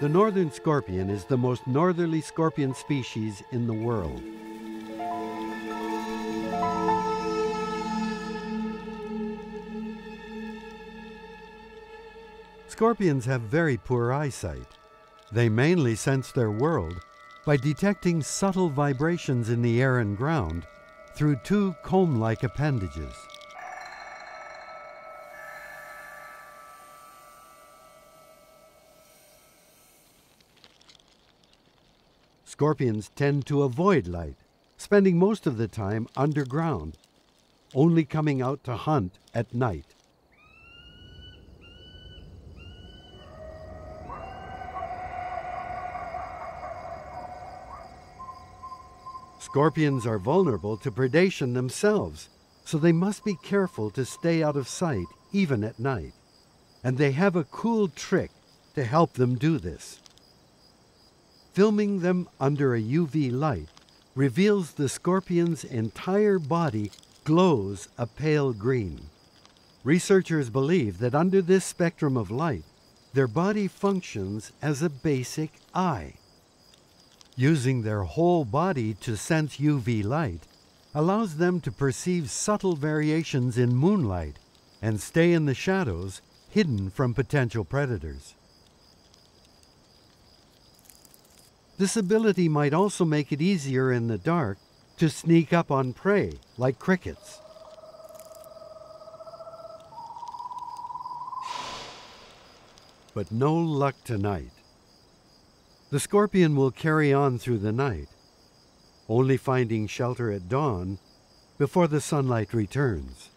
The northern scorpion is the most northerly scorpion species in the world. Scorpions have very poor eyesight. They mainly sense their world by detecting subtle vibrations in the air and ground through two comb like appendages. Scorpions tend to avoid light, spending most of the time underground, only coming out to hunt at night. Scorpions are vulnerable to predation themselves, so they must be careful to stay out of sight even at night. And they have a cool trick to help them do this. Filming them under a UV light reveals the scorpion's entire body glows a pale green. Researchers believe that under this spectrum of light, their body functions as a basic eye. Using their whole body to sense UV light allows them to perceive subtle variations in moonlight and stay in the shadows hidden from potential predators. This ability might also make it easier in the dark to sneak up on prey, like crickets. But no luck tonight. The scorpion will carry on through the night, only finding shelter at dawn before the sunlight returns.